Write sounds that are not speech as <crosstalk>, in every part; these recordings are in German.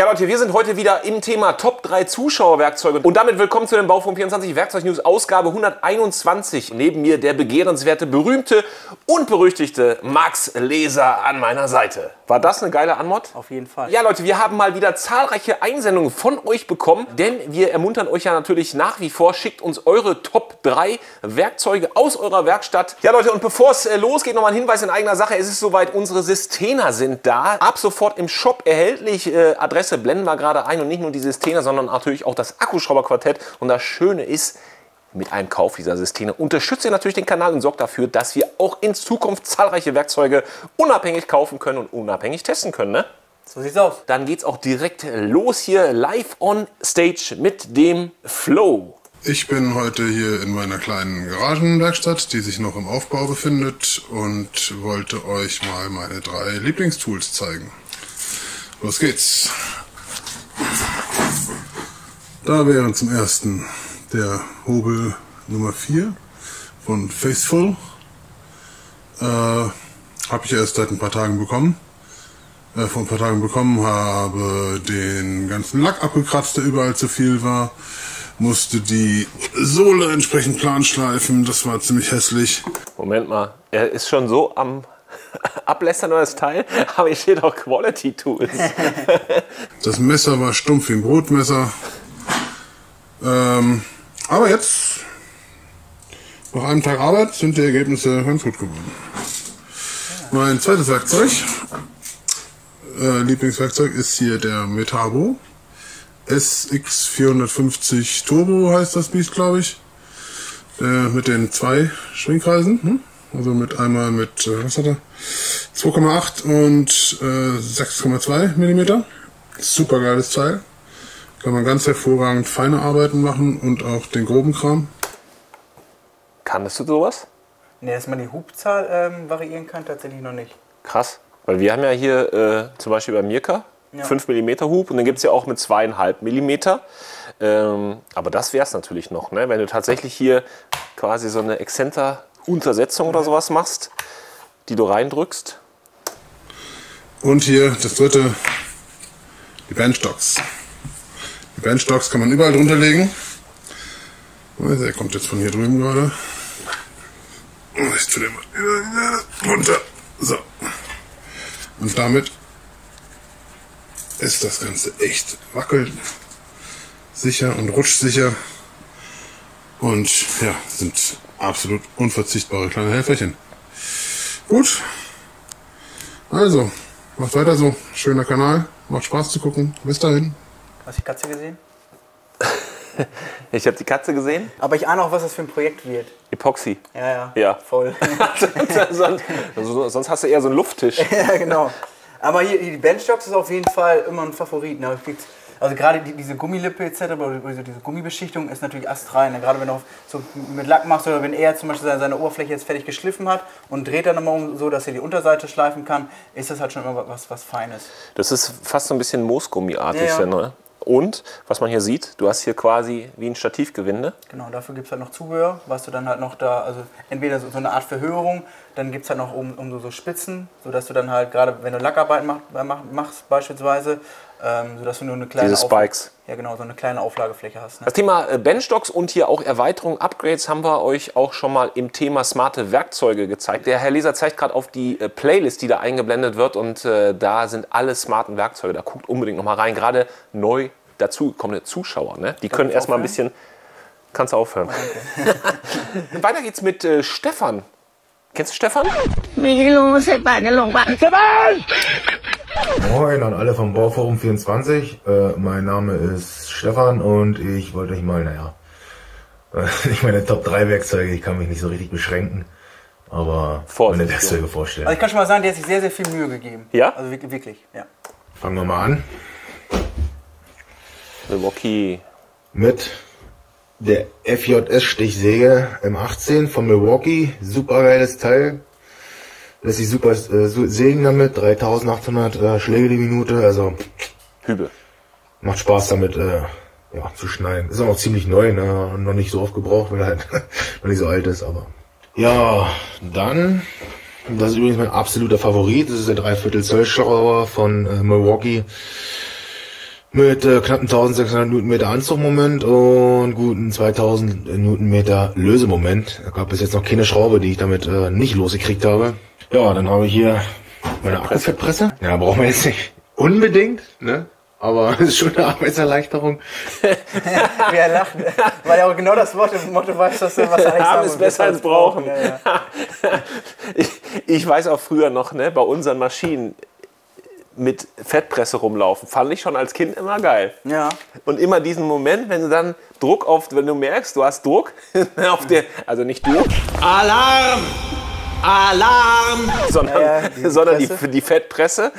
Ja Leute, wir sind heute wieder im Thema Top 3 Zuschauerwerkzeuge und damit willkommen zu den Baufunk 24 Werkzeug News Ausgabe 121. Neben mir der begehrenswerte, berühmte und berüchtigte Max Leser an meiner Seite. War das eine geile Anmod? Auf jeden Fall. Ja Leute, wir haben mal wieder zahlreiche Einsendungen von euch bekommen, denn wir ermuntern euch ja natürlich nach wie vor, schickt uns eure Top 3 Werkzeuge aus eurer Werkstatt. Ja Leute, und bevor es äh, losgeht, nochmal ein Hinweis in eigener Sache. Es ist soweit, unsere Systener sind da. Ab sofort im Shop erhältlich. Äh, Adresse blenden wir gerade ein und nicht nur die Systener, sondern natürlich auch das Akkuschrauberquartett. Und das Schöne ist, mit einem Kauf dieser Systeme unterstützt ihr natürlich den Kanal und sorgt dafür, dass wir auch in Zukunft zahlreiche Werkzeuge unabhängig kaufen können und unabhängig testen können. Ne? So sieht's aus. Dann geht's auch direkt los hier live on stage mit dem Flow. Ich bin heute hier in meiner kleinen Garagenwerkstatt, die sich noch im Aufbau befindet und wollte euch mal meine drei Lieblingstools zeigen. Los geht's. Da wären zum ersten der Hobel Nummer 4 von Faithful. Äh, habe ich erst seit ein paar Tagen bekommen. Äh, vor ein paar Tagen bekommen, habe den ganzen Lack abgekratzt, der überall zu viel war. Musste die Sohle entsprechend plan schleifen, das war ziemlich hässlich. Moment mal, er ist schon so am <laughs> Ablässern oder das Teil, <laughs> aber hier steht auch Quality Tools. das Messer war stumpf wie ein Brotmesser. Ähm, aber jetzt, nach einem Tag Arbeit, sind die Ergebnisse ganz gut geworden. Mein zweites Werkzeug, äh, Lieblingswerkzeug, ist hier der Metabo. SX450 Turbo heißt das Biest, glaube ich. Äh, mit den zwei Schwingkreisen. Hm? Also mit einmal mit, äh, was hat er? 2,8 und äh, 6,2 Millimeter. Super geiles Teil. Kann man ganz hervorragend feine Arbeiten machen und auch den groben Kram. Kannst du sowas? Ne, dass man die Hubzahl ähm, variieren kann, tatsächlich noch nicht. Krass. Weil wir haben ja hier äh, zum Beispiel bei Mirka ja. 5 mm Hub und dann gibt es ja auch mit 2,5 mm. Ähm, aber das wäre es natürlich noch, ne? wenn du tatsächlich hier quasi so eine Exzenter-Untersetzung oder sowas machst, die du reindrückst. Und hier das dritte, die Benchstocks. Die Benchstocks kann man überall drunter legen. Also er kommt jetzt von hier drüben gerade. Ich tue den mal runter. So. Und damit ist das Ganze echt wackelt sicher und rutschsicher. Und ja, sind absolut unverzichtbare kleine Helferchen. Gut. Also, macht weiter so. Schöner Kanal. Macht Spaß zu gucken. Bis dahin. Hast du die Katze gesehen? <laughs> ich habe die Katze gesehen. Aber ich ahne auch, was das für ein Projekt wird. Epoxy. Ja, ja. Ja. Voll. <laughs> sonst, also, sonst hast du eher so einen Lufttisch. <laughs> ja, genau. Aber hier, die Benchstocks ist auf jeden Fall immer ein Favorit. Ne? Also gerade die, diese Gummilippe etc., oder diese Gummibeschichtung ist natürlich astrein. Ne? Gerade wenn du so mit Lack machst oder wenn er zum Beispiel seine, seine Oberfläche jetzt fertig geschliffen hat und dreht dann nochmal um, so, dass er die Unterseite schleifen kann, ist das halt schon immer was, was Feines. Das ist fast so ein bisschen Moosgummiartig. Ja, ja. Ne? Und, was man hier sieht, du hast hier quasi wie ein Stativgewinde. Genau, dafür gibt es halt noch Zubehör, was du dann halt noch da, also entweder so, eine Art Verhöherung, dann gibt es halt noch um, um so, Spitzen, sodass du dann halt gerade, wenn du Lackarbeiten mach, mach, machst beispielsweise, ähm, sodass du nur eine kleine Diese Spikes. ja genau, so eine kleine Auflagefläche hast. Ne? Das Thema äh, Benchstocks und hier auch Erweiterung, Upgrades haben wir euch auch schon mal im Thema smarte Werkzeuge gezeigt. Der Herr Leser zeigt gerade auf die äh, Playlist, die da eingeblendet wird und äh, da sind alle smarten Werkzeuge. Da guckt unbedingt noch mal rein. Gerade neu dazugekommene Zuschauer, ne? die können erstmal ein bisschen. Kannst du aufhören. Okay. <laughs> <laughs> Weiter geht's mit äh, Stefan. Kennst du Stefan? Moin an alle vom Bauforum 24. Äh, mein Name ist Stefan und ich wollte euch mal, naja, äh, <laughs> nicht meine Top 3 Werkzeuge, ich kann mich nicht so richtig beschränken, aber Vorsicht, meine Werkzeuge vorstellen. Also ich kann schon mal sagen, der hat sich sehr, sehr viel Mühe gegeben. Ja? Also wirklich, wirklich ja. Fangen wir mal an. Milwaukee. Mit der FJS-Stichsäge M18 von Milwaukee. Super geiles Teil. Lässt sich super äh, sägen damit. 3800 äh, Schläge die Minute. Also Hübel. macht Spaß damit äh, ja, zu schneiden. Ist auch noch ziemlich neu, ne? Und noch nicht so oft gebraucht, weil er halt <laughs> noch nicht so alt ist, aber. Ja, dann. Das ist übrigens mein absoluter Favorit. Das ist der Dreiviertel Zoll Schrauber von äh, Milwaukee. Mit äh, knappen 1600 Newtonmeter Anzugmoment und guten 2000 Newtonmeter Lösemoment. Da gab bis jetzt noch keine Schraube, die ich damit äh, nicht losgekriegt habe. Ja, dann habe ich hier meine Akkufettpresse. Ja, brauchen wir jetzt nicht unbedingt, ne? Aber <laughs> es ist schon eine Arbeitserleichterung. Wie er lacht, weil er auch genau das Wort im Motto weiß, dass er was er Haben ist besser als brauchen. Ja, ja. <laughs> Ich, ich weiß auch früher noch, ne, bei unseren Maschinen mit Fettpresse rumlaufen, fand ich schon als Kind immer geil. ja. Und immer diesen Moment, wenn du dann Druck auf, wenn du merkst, du hast Druck <laughs> auf der, also nicht du, Alarm! Alarm! Sondern, Ja, <laughs> die sondern die, die Fettpresse.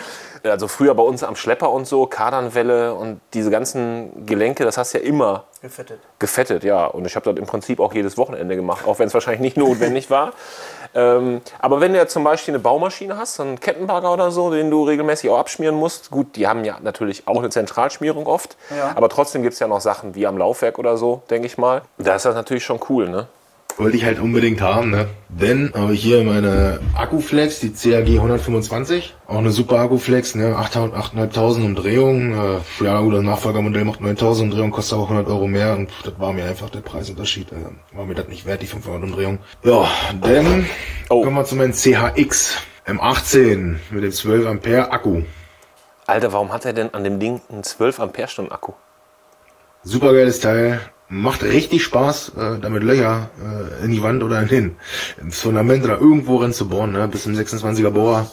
Also früher bei uns am Schlepper und so, Kardanwelle und diese ganzen Gelenke, das hast du ja immer Gefettet. gefettet, ja. Und ich habe das im Prinzip auch jedes Wochenende gemacht, auch wenn es wahrscheinlich nicht notwendig war. Ähm, aber wenn du ja zum Beispiel eine Baumaschine hast, so einen Kettenbagger oder so, den du regelmäßig auch abschmieren musst, gut, die haben ja natürlich auch eine Zentralschmierung oft, Ja. aber trotzdem gibt es ja noch Sachen wie am Laufwerk oder so, denke ich mal. Da ist das natürlich schon cool, ne? Wollte ich halt unbedingt haben, ne? Denn habe ich hier meine Akkuflex, die CAG 125. Auch eine super Akkuflex, ne? 8.000 8.500 Umdrehungen. Äh, ja gut, das Nachfolgermodell macht 9.000 Umdrehungen, kostet aber 100 Euro mehr. Und das war mir einfach der Preisunterschied. Äh, war mir das nicht wert, die 500 Umdrehungen. Ja, dann Oh. kommen wir zu meinem CHX M18 mit dem 12 Ampere Akku. Alter, warum hat er denn an dem Ding einen 12 Ampere-Stunden Akku? Super geiles Teil. Macht richtig Spaß, äh, damit Löcher äh, in die Wand oder hin ins Fundament oder irgendwo rein zu bohren, ne? bis zum 26er Bohrer,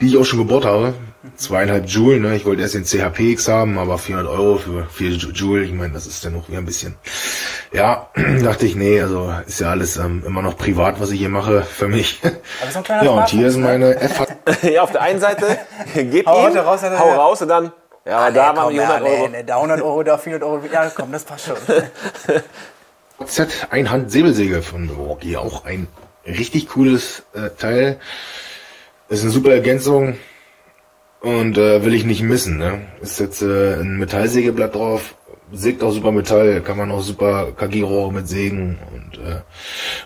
die ich auch schon gebohrt habe. Zweieinhalb Joule, ne? ich wollte erst den CHPX haben, aber 400 Euro für 4 Ju- Joule, ich meine, das ist dann noch wieder ein bisschen. Ja, <clears throat> dachte ich, nee, also ist ja alles ähm, immer noch privat, was ich hier mache, für mich. ist so ein kleiner ja, und hier ist meine F <laughs> ja, auf der einen Seite, <laughs> gib Hau ihm, raus, hau raus und dann, ja, Ah, da nee, waren komm, die 100 ja, Euro. Nee, nee, da 100 Euro, da 400 Euro. Ja, komm, das passt schon. <laughs> Z Einhand Säbelsäge von Milwaukee. Auch ein richtig cooles äh, Teil. Ist eine super Ergänzung und äh, will ich nicht missen. Ne? Ist jetzt äh, ein Metallsägeblatt drauf. Sägt auch super Metall, kann man auch super KG-Rohre mit sägen und äh,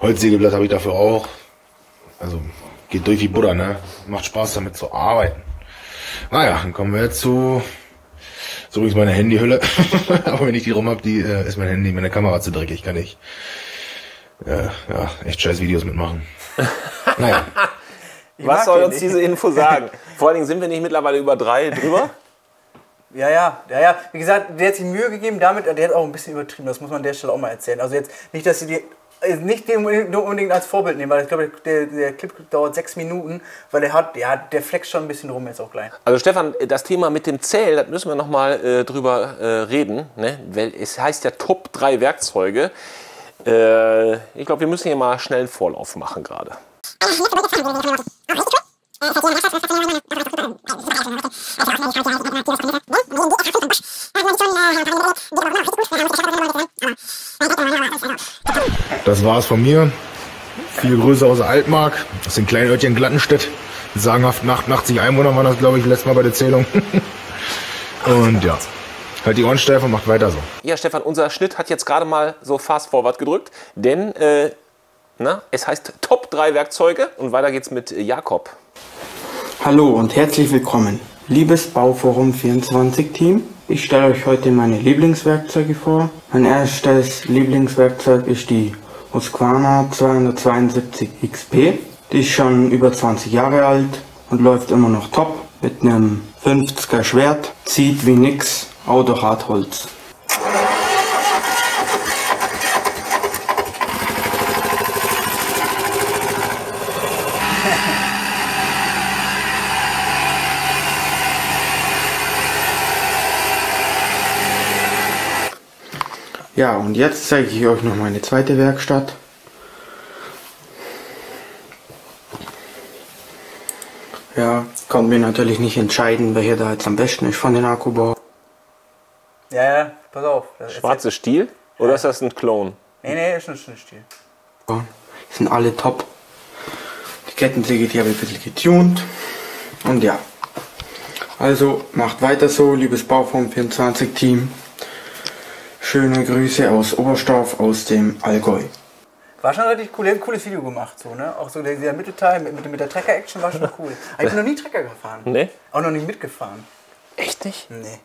Holzsägeblatt habe ich dafür auch. Also geht durch wie Butter, ne? Macht Spaß damit zu arbeiten. Naja, dann kommen wir jetzt zu so übrigens meine Handyhülle. <laughs> Aber wenn ich die rum hab, die äh, ist mein Handy, meine Kamera zu dreckig, kann ich äh, ja, echt scheiß Videos mitmachen. <laughs> naja. Ich Was soll uns nicht. diese Info sagen? Vor allen Dingen sind wir nicht mittlerweile über drei drüber. <laughs> Ja, ja, ja, ja. Wie gesagt, der hat sich Mühe gegeben damit, der hat auch ein bisschen übertrieben, das muss man an der Stelle auch mal erzählen. Also jetzt nicht, dass sie die nicht den nur unbedingt als Vorbild nehmen, weil ich glaube, der, der Clip dauert sechs Minuten, weil der hat, ja, der flext schon ein bisschen rum jetzt auch gleich. Also Stefan, das Thema mit dem Zähl, das müssen wir nochmal äh, drüber äh, reden. Ne? Weil es heißt ja Top 3 Werkzeuge. Äh, ich glaube, wir müssen hier mal schnell einen Vorlauf machen gerade. Das war's von mir. Viele Grüße aus Altmark, aus dem kleinen Örtchen Glattenstedt. Sagenhaft 88 Einwohner waren das, glaube ich, letztes Mal bei der Zählung. <laughs> und ja, halt die Ohren steif und macht weiter so. Ja, Stefan, unser Schnitt hat jetzt gerade mal so fast forward gedrückt, denn äh, na, es heißt Top 3 Werkzeuge und weiter geht's mit Jakob. Hallo und herzlich willkommen, liebes Bauforum 24 Team. Ich stelle euch heute meine Lieblingswerkzeuge vor. Mein erstes Lieblingswerkzeug ist die Husqvarna 272 XP. Die ist schon über 20 Jahre alt und läuft immer noch top mit einem 50er Schwert. Zieht wie nix, Auto Ja, und jetzt zeige ich euch noch meine zweite Werkstatt. Ja, konnte mir natürlich nicht entscheiden, welcher da jetzt am besten ist von den Akkubau. Ja, ja, pass auf. Das ist Schwarze Stiel oder ist das ein Clone? Nee, nee, ist ein Stil. Die sind alle top. Die Kettensäge, die habe ich ein bisschen getunt. Und ja. Also macht weiter so, liebes Bauform 24 Team. Schöne Grüße aus Oberstdorf aus dem Allgäu. War schon ein richtig cool, cooles Video gemacht, so, ne? Auch so der, dieser Mittelteil mit, mit, mit der Trecker-Action war schon cool. Aber ich bin noch nie Trecker gefahren. Nee? Auch noch nicht mitgefahren. Echt nicht? Nee.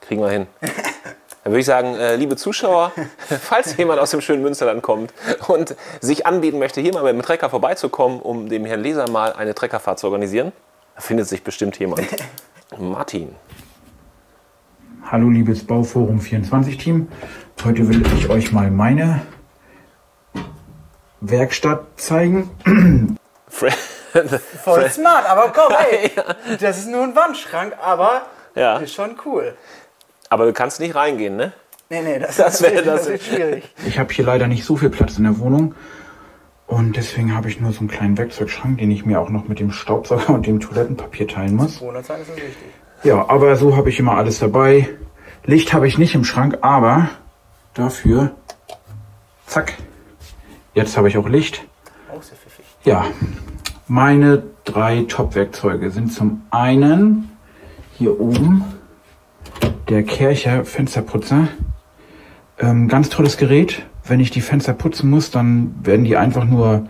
Kriegen wir hin. <laughs> Dann würde ich sagen, äh, liebe Zuschauer, <laughs> falls jemand aus dem schönen Münsterland kommt und sich anbieten möchte, hier mal mit dem Trecker vorbeizukommen, um dem Herrn Leser mal eine Treckerfahrt zu organisieren, da findet sich bestimmt jemand. <laughs> Martin. Hallo liebes Bauforum 24 Team. Heute will ich euch mal meine Werkstatt zeigen. <clears throat> Fre Voll Fre smart, aber komm, <laughs> ey. Das ist nur ein Wandschrank, aber Ja. ist schon cool. Aber du kannst nicht reingehen, ne? Nee, nee, das, <laughs> Das wär- wird- das- wird schwierig. Ich habe hier leider nicht so viel Platz in der Wohnung und deswegen habe ich nur so einen kleinen Werkzeugschrank, den ich mir auch noch mit dem Staubsauger <laughs> und dem Toilettenpapier teilen muss. Corona-Zeit ist das wichtig. Ja, aber so habe ich immer alles dabei. Licht habe ich nicht im Schrank, aber dafür, zack, jetzt habe ich auch Licht. Auch sehr pfiffig. Ja, meine drei Top-Werkzeuge sind zum einen hier oben der Kercher Fensterputzer. Ähm, ganz tolles Gerät. Wenn ich die Fenster putzen muss, dann werden die einfach nur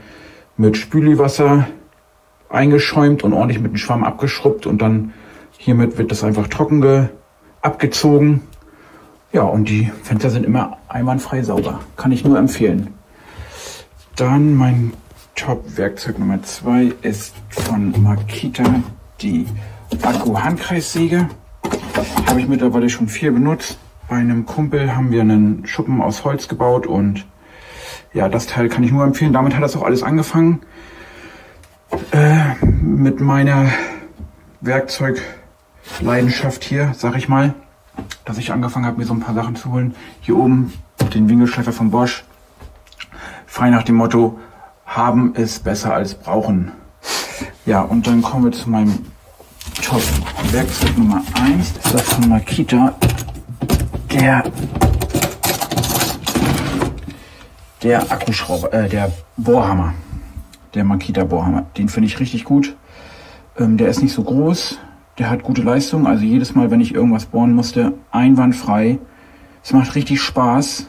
mit Spüliwasser eingeschäumt und ordentlich mit dem Schwamm abgeschrubbt und dann hiermit wird das einfach trocken ge abgezogen. Ja, und die Fenster sind immer einwandfrei sauber. Kann ich nur empfehlen. Dann mein Top-Werkzeug Nummer zwei ist von Makita die Akku-Handkreissäge. Habe ich mittlerweile schon viel benutzt. Bei einem Kumpel haben wir einen Schuppen aus Holz gebaut und ja, das Teil kann ich nur empfehlen. Damit hat das auch alles angefangen. Äh, mit meiner Werkzeugleidenschaft hier, sag ich mal, dass ich angefangen habe, mir so ein paar Sachen zu holen. Hier oben den Winkelschleifer von Bosch frei nach dem Motto, haben ist besser als brauchen. Ja, und dann kommen wir zu meinem Top Werkzeug Nummer 1. Das ist das von Makita. Der, der Akkuschrauber, äh, der Bohrhammer. Der Makita Bohrhammer. Den finde ich richtig gut. Ähm, der ist nicht so groß. Der hat gute Leistung. Also jedes Mal, wenn ich irgendwas bohren musste, einwandfrei. Es macht richtig Spaß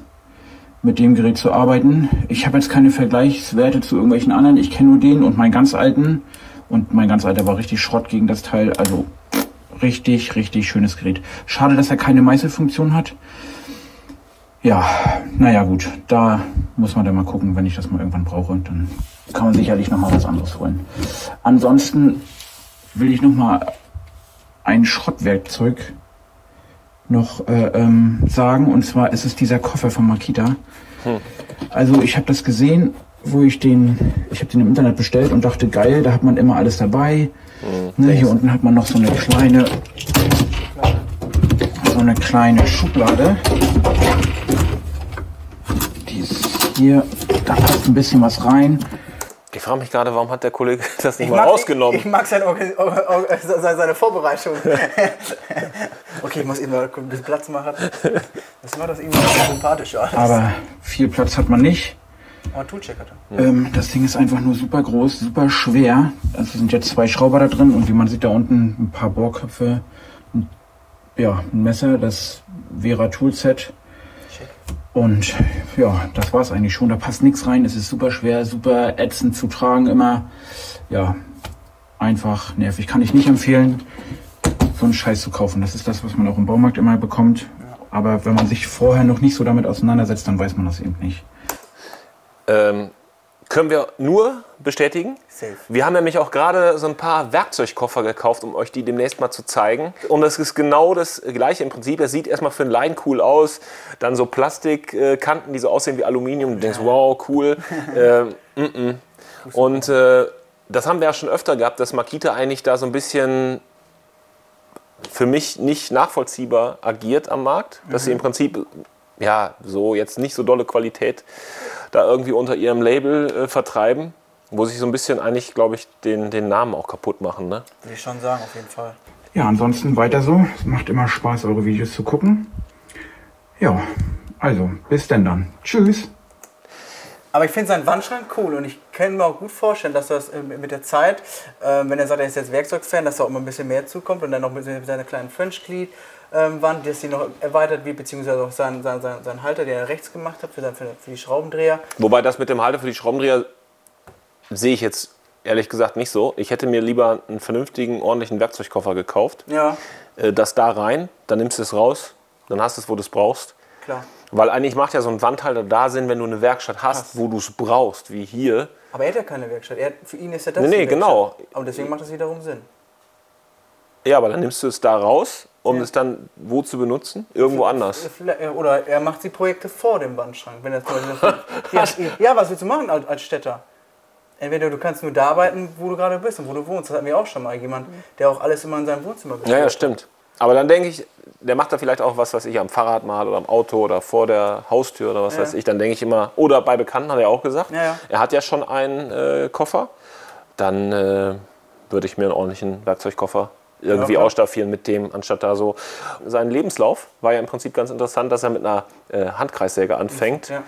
mit dem Gerät zu arbeiten. Ich habe jetzt keine Vergleichswerte zu irgendwelchen anderen. Ich kenne nur den und meinen ganz alten. Und mein ganz alter war richtig Schrott gegen das Teil. Also richtig, richtig schönes Gerät. Schade, dass er keine Meißelfunktion hat. Ja, naja gut, da muss man dann mal gucken, wenn ich das mal irgendwann brauche. Dann kann man sicherlich noch mal was anderes holen. Ansonsten will ich noch mal ein Schrottwerkzeug noch äh, ähm, sagen. Und zwar ist es dieser Koffer von Makita. Also ich habe das gesehen, wo ich den, ich habe den im Internet bestellt und dachte, geil, da hat man immer alles dabei. Ne, hier unten hat man noch so eine kleine, so eine kleine Schublade. Die ist hier, da passt ein bisschen was rein. Ich frage mich gerade, warum hat der Kollege <laughs> das nicht Ich mal mag, rausgenommen? Ich, ich mag seine, <laughs> seine, seine Vorbereitung. <laughs> okay, ich muss eben mal ein bisschen Platz machen. Das macht das irgendwie so sympathischer. alles. Aber viel Platz hat man nicht. Aber Toolcheck hat er. Ähm, das Ding ist einfach nur super groß, super schwer. Also es sind jetzt zwei Schrauber da drin und wie man sieht da unten ein paar Bohrköpfe. Ein, ja, ein Messer, das Vera Toolset. Und ja, das war's eigentlich schon. Da passt nichts rein. Es ist super schwer, super ätzend zu tragen immer. Ja, einfach nervig. Kann ich nicht empfehlen, so einen Scheiß zu kaufen. Das ist das, was man auch im Baumarkt immer bekommt. Aber wenn man sich vorher noch nicht so damit auseinandersetzt, dann weiß man das eben nicht. Ähm, können wir nur bestätigen. Safe. Wir haben nämlich auch gerade so ein paar Werkzeugkoffer gekauft, um euch die demnächst mal zu zeigen. Und das ist genau das gleiche im Prinzip. Es sieht erstmal für einen Laien cool aus. Dann so Plastikkanten, die so aussehen wie Aluminium. Du denkst, wow, cool. <laughs> ähm, mm -mm. Und äh, das haben wir ja schon öfter gehabt, dass Makita eigentlich da so ein bisschen für mich nicht nachvollziehbar agiert am Markt. Dass sie im Prinzip, ja, so jetzt nicht so dolle Qualität da irgendwie unter ihrem Label äh, vertreiben. Wo sich so ein bisschen eigentlich, glaube ich, den, den Namen auch kaputt machen. Ne? Würde ich schon sagen, auf jeden Fall. Ja, ansonsten weiter so. Es macht immer Spaß, eure Videos zu gucken. Ja, also, bis denn dann. Tschüss. Aber ich finde seinen Wandschrank cool und ich kann mir auch gut vorstellen, dass das äh, mit der Zeit, äh, wenn er sagt, er ist jetzt Werkzeugfan, dass da auch immer ein bisschen mehr zukommt und dann noch mit seiner kleinen French-Glied-Wand, dass die noch erweitert wird, beziehungsweise auch sein, sein, sein, sein Halter, den er rechts gemacht hat für, sein, für, für die Schraubendreher. Wobei das mit dem Halter für die Schraubendreher sehe ich jetzt ehrlich gesagt nicht so. Ich hätte mir lieber einen vernünftigen, ordentlichen Werkzeugkoffer gekauft. Ja, Äh, das da rein, dann nimmst du es raus dann hast du es, wo du es brauchst. Klar. Weil eigentlich macht ja so ein Wandhalter da Sinn, wenn du eine Werkstatt hast, wo du es brauchst, wie hier. Aber er hat ja keine Werkstatt. Er, für ihn ist ja das Nee, nee, genau. Aber deswegen macht das wiederum Sinn. Ja, aber dann nimmst du es da raus, um es dann wo zu benutzen? Irgendwo anders. Ja, Oder er macht die Projekte vor dem Wandschrank. Wenn er <laughs> ja, ja, was willst du machen als, als Städter? Entweder du kannst nur da arbeiten, wo du gerade bist und wo du wohnst. Das hatten wir auch schon mal. Jemand, der auch alles immer in seinem Wohnzimmer Ja, ja, bestellt. stimmt. Aber dann denke ich, der macht da vielleicht auch was, was ich am Fahrrad mal oder am Auto oder vor der Haustür oder was Ja. weiß ich. Dann denke ich immer, oder bei Bekannten hat er auch gesagt, Ja, ja. er hat ja schon einen äh, Koffer. Dann äh, würde ich mir einen ordentlichen Werkzeugkoffer irgendwie klar. ausstaffieren mit dem, anstatt da so. Sein Lebenslauf war ja im Prinzip ganz interessant, dass er mit einer äh, Handkreissäge anfängt. Ja.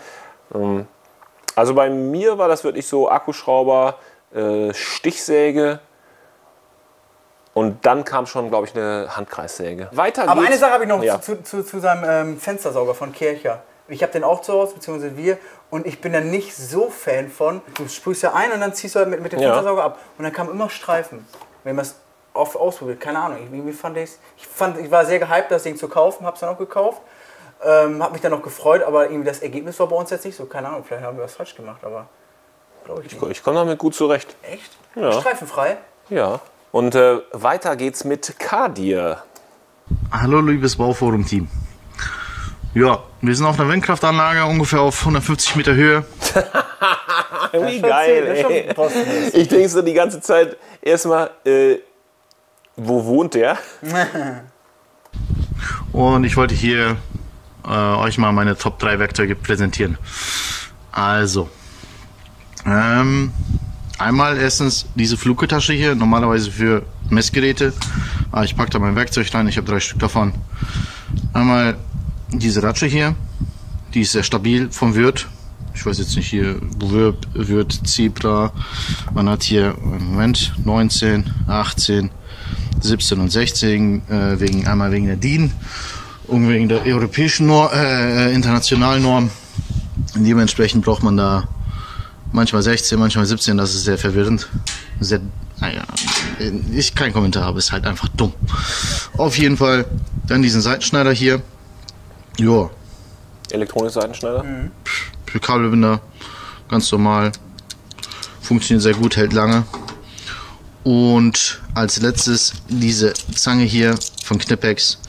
Also bei mir war das wirklich so Akkuschrauber, äh, Stichsäge und dann kam schon, glaube ich, eine Handkreissäge. Weiter Aber geht's. eine Sache habe ich noch Ja. zu, zu, zu seinem ähm, Fenstersauger von Kircher. Ich habe den auch zu Hause, beziehungsweise wir. Und ich bin da nicht so Fan von. Du sprühst ja ein und dann ziehst du halt mit, mit dem Ja. Fenstersauger ab. Und dann kamen immer Streifen. Wenn man es oft ausprobiert, keine Ahnung. Ich, irgendwie fand ich's- ich fand Ich war sehr gehypt, das Ding zu kaufen, habe es dann auch gekauft. Ähm, habe mich dann noch gefreut, aber irgendwie das Ergebnis war bei uns jetzt nicht so. Keine Ahnung, vielleicht haben wir was falsch gemacht, aber glaube ich nicht. Ich komme damit gut zurecht. Echt? Ja. Streifenfrei? Ja. Und äh, weiter geht's mit Kadir. Hallo liebes Bauforum-Team. Ja, wir sind auf einer Windkraftanlage ungefähr auf 150 Meter Höhe. <laughs> Wie geil, ey. Ich denke so die ganze Zeit erstmal, äh, wo wohnt der? <laughs> Und ich wollte hier äh, euch mal meine Top 3 Werkzeuge präsentieren. Also, ähm, einmal erstens diese Flugetasche hier, normalerweise für Messgeräte. Aber ich packe da mein Werkzeug rein, ich habe drei Stück davon. Einmal diese Ratsche hier, die ist sehr stabil vom Wirt. Ich weiß jetzt nicht hier, Wirt, Wirt, Zebra. Man hat hier, Moment, 19, 18, 17 und 16, äh, wegen, einmal wegen der DIN und wegen der europäischen Norm, äh, internationalen Norm. Dementsprechend braucht man da manchmal 16, manchmal 17, das ist sehr verwirrend. Sehr, naja, ich kein Kommentar habe, ist halt einfach dumm. Auf jeden Fall dann diesen Seitenschneider hier. Ja, Elektronische Seitenschneider. für Kabelbinder, ganz normal. Funktioniert sehr gut, hält lange. Und als letztes diese Zange hier von Knipex.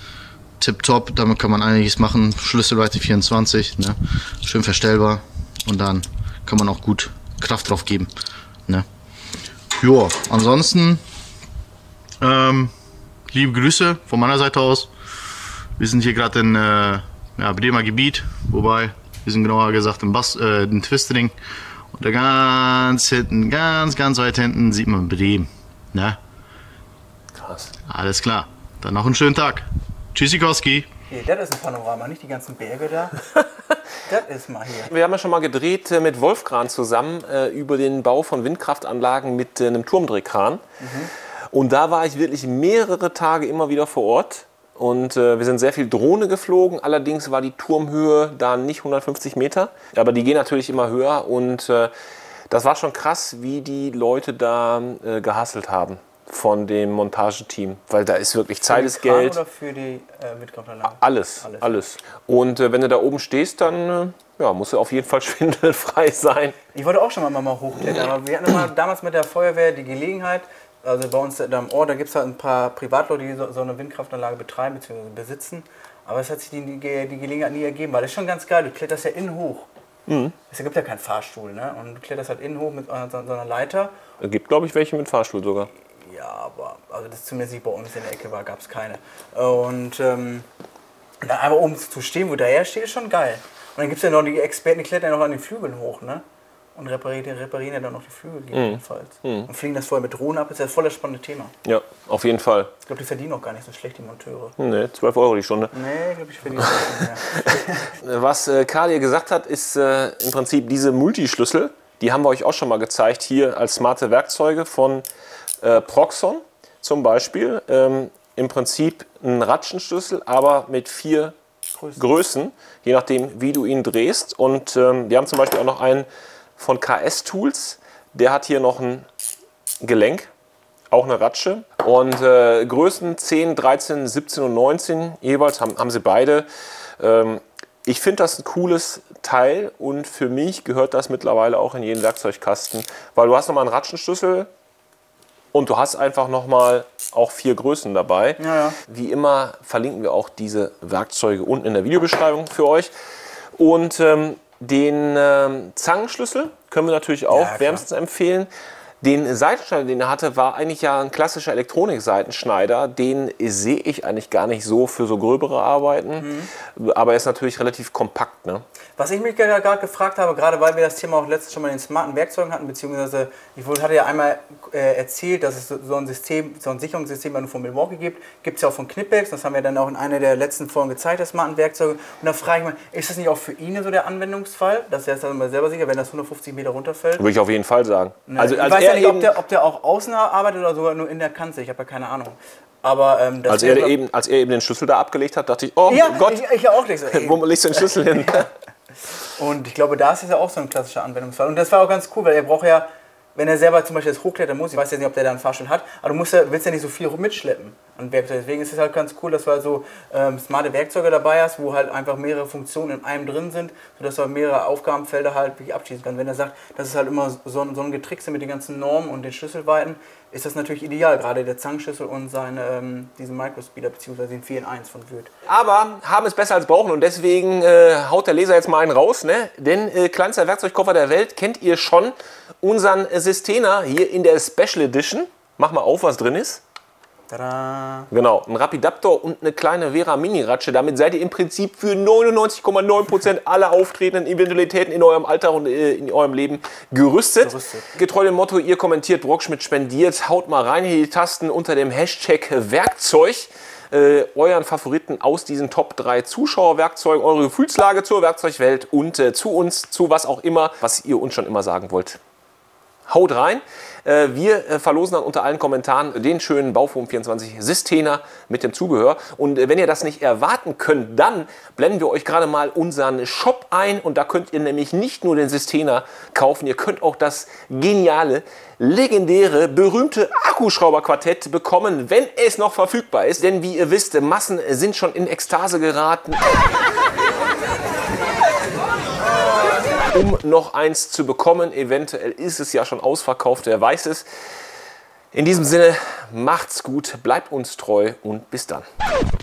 Tipptopp, damit kann man einiges machen. Schlüsselweite 24, ne? schön verstellbar. Und dann kann man auch gut Kraft drauf geben. Ne? Ja, ansonsten ähm, liebe Grüße von meiner Seite aus. Wir sind hier gerade in äh, ja, Bremer Gebiet, wobei wir sind genauer gesagt im, Bas äh, in Twistering. Und da ganz hinten, ganz, ganz weit hinten sieht man Bremen. Ne? Krass. Alles klar. Dann noch einen schönen Tag. Tschüssikowski. Hier, das ist ein Panorama, nicht die ganzen Berge da. <laughs> das ist mal hier. Wir haben ja schon mal gedreht äh, mit Wolfgran zusammen äh, über den Bau von Windkraftanlagen mit äh, einem Turmdrehkran. Und da war ich wirklich mehrere Tage immer wieder vor Ort. Und äh, wir sind sehr viel Drohne geflogen. Allerdings war die Turmhöhe da nicht 150 Meter. Aber die gehen natürlich immer höher. Und äh, das war schon krass, wie die Leute da äh, gehasselt haben von dem Montageteam. Weil da ist wirklich Zeit ist Geld. Oder für die äh? Alles, Alles. alles. Und äh, wenn du da oben stehst, dann äh, ja, musst du auf jeden Fall <laughs> schwindelfrei sein. Ich wollte auch schon mal, mal hochklettern, aber wir hatten immer damals mit der Feuerwehr die Gelegenheit, also bei uns da im Ort, da gibt es halt ein paar Privatleute, die so, so eine Windkraftanlage betreiben bzw. besitzen. Aber es hat sich die, die, die Gelegenheit nie ergeben, weil das ist schon ganz geil, du kletterst ja innen hoch. Es gibt ja keinen Fahrstuhl, ne? Und du kletterst halt innen hoch mit äh, so, so einer Leiter. Es gibt, glaube ich, welche mit Fahrstuhl sogar. Ja, aber also das zumindest nicht bei uns in der Ecke war, gab es keine. Und ähm, da einfach oben zu stehen, wo der steht, ist schon geil. Und dann gibt es ja noch die Experten, die klettern ja noch an den Flügeln hoch, ne? Und reparieren, reparieren ja dann noch die Flügel gegebenenfalls. Und fliegen das vorher mit Drohnen ab, ist ja voll das spannende Thema. Ja, auf jeden Fall. Ich glaube, die verdienen auch gar nicht so schlecht, die Monteure. Ne, 12 Euro die Stunde. Nee, glaube ich, verdienen auch nicht mehr. <laughs> Was äh, Karl hier gesagt hat, ist äh, im Prinzip diese Multischlüssel. Die haben wir euch auch schon mal gezeigt hier als smarte Werkzeuge von äh, Proxon zum Beispiel. Ähm, Im Prinzip ein Ratschenschlüssel, aber mit vier Größen, je nachdem, wie du ihn drehst. Und ähm, wir haben zum Beispiel auch noch einen von KS Tools. Der hat hier noch ein Gelenk auch eine Ratsche. Und äh, Größen 10, 13, 17 und 19 jeweils haben, haben sie beide. Ähm, ich finde das ein cooles Teil und für mich gehört das mittlerweile auch in jeden Werkzeugkasten, weil du hast nochmal einen Ratschenschlüssel und du hast einfach nochmal auch vier Größen dabei. Ja, ja. Wie immer verlinken wir auch diese Werkzeuge unten in der Videobeschreibung für euch. Und ähm, den ähm, Zangenschlüssel können wir natürlich auch klar. wärmstens empfehlen. Den Seitenschneider, den er hatte, war eigentlich ja ein klassischer Elektronik-Seitenschneider. Den sehe ich eigentlich gar nicht so für so gröbere Arbeiten. Aber er ist natürlich relativ kompakt. Ne? Was ich mich gerade gefragt habe, gerade weil wir das Thema auch letztens schon mal in den smarten Werkzeugen hatten, beziehungsweise ich hatte ja einmal äh, erzählt, dass es so ein System, so ein Sicherungssystem von Milwaukee gibt, gibt es ja auch von Knipex, das haben wir dann auch in einer der letzten Folgen gezeigt, das smarten Werkzeuge. Und da frage ich mich, ist das nicht auch für ihn so der Anwendungsfall, dass er es dann mal selber sicher, wenn das 150 Meter runterfällt? Würde ich auf jeden Fall sagen. Also, ich als weiß ja nicht, ob der, ob der auch außen arbeitet oder sogar nur in der Kanzel, ich habe ja keine Ahnung. Aber ähm, das als, er eben, als er eben den Schlüssel da abgelegt hat, dachte ich, oh ja, Gott, ich, ich ja auch nicht so. ey. <laughs> wo legst du den Schlüssel hin? <laughs> Und ich glaube, da ist es ja auch so ein klassischer Anwendungsfall. Und das war auch ganz cool, weil er braucht ja, wenn er selber zum Beispiel das hochklettern muss, ich weiß ja nicht, ob der da einen Fahrstuhl hat, aber du musst ja, willst ja nicht so viel mitschleppen an Werkzeugen. Deswegen ist es halt ganz cool, dass du halt so ähm, smarte Werkzeuge dabei hast, wo halt einfach mehrere Funktionen in einem drin sind, sodass du halt mehrere Aufgabenfelder halt wirklich abschließen kannst. Wenn er sagt, das ist halt immer so, ein- so ein Getrickse mit den ganzen Normen und den Schlüsselweiten, ist das natürlich ideal. Gerade der Zangenschlüssel und seine, ähm, diesen Microspeeder, beziehungsweise den 4 in 1 von Würth. Aber haben es besser als brauchen und deswegen äh, haut der Leser jetzt mal einen raus, ne? Denn äh, kleinster Werkzeugkoffer der Welt kennt ihr schon. Unseren Sistena hier in der Special Edition. Mach mal auf, was drin ist. Tada! Genau, ein Rapidaptor und eine kleine Vera Mini-Ratsche. Damit seid ihr im Prinzip für 99,9% aller auftretenden Eventualitäten in eurem Alltag und äh, in eurem Leben gerüstet. Gerüstet. Getreu dem Motto, ihr kommentiert, Brockschmidt spendiert, haut mal rein in die Tasten unter dem Hashtag Werkzeug. Äh, euren Favoriten aus diesen Top 3 Zuschauerwerkzeugen, eure Gefühlslage zur Werkzeugwelt und äh, zu uns, zu was auch immer, was ihr uns schon immer sagen wollt. Haut rein. Äh, Wir äh, verlosen dann unter allen Kommentaren den schönen Bauform 24 Sistena mit dem Zubehör. Und äh, wenn ihr das nicht erwarten könnt, dann blenden wir euch gerade mal unseren Shop ein. Und da könnt ihr nämlich nicht nur den Sistena kaufen, ihr könnt auch das geniale, legendäre, berühmte Akkuschrauberquartett bekommen, wenn es noch verfügbar ist. Denn wie ihr wisst, Massen sind schon in Ekstase geraten. Um noch eins zu bekommen. Eventuell ist es ja schon ausverkauft, wer weiß es. In diesem Sinne, macht's gut, bleibt uns treu und bis dann.